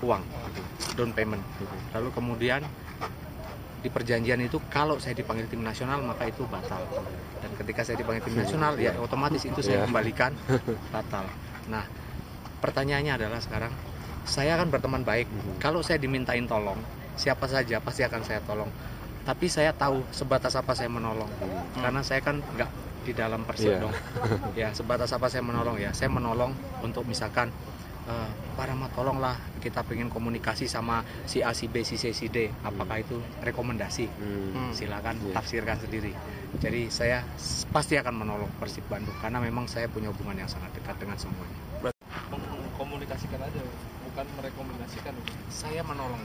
uang gitu, down payment. Lalu kemudian di perjanjian itu kalau saya dipanggil tim nasional maka itu batal. Dan ketika saya dipanggil tim nasional ya otomatis itu saya Iya. kembalikan batal. Nah pertanyaannya adalah sekarang saya kan berteman baik. Kalau saya dimintain tolong siapa saja pasti akan saya tolong. Tapi saya tahu sebatas apa saya menolong. Karena saya kan nggak di dalam persib Iya. dong. Ya sebatas apa saya menolong ya saya menolong untuk misalkan Eh, para mah tolonglah kita pengen komunikasi sama si A, si B, si C, si D. Apakah hmm. itu rekomendasi? Hmm. hmm silakan yeah. tafsirkan sendiri. Jadi saya pasti akan menolong Persib Bandung karena memang saya punya hubungan yang sangat dekat dengan semuanya. Mengkomunikasikan aja, bukan merekomendasikan. Saya menolong.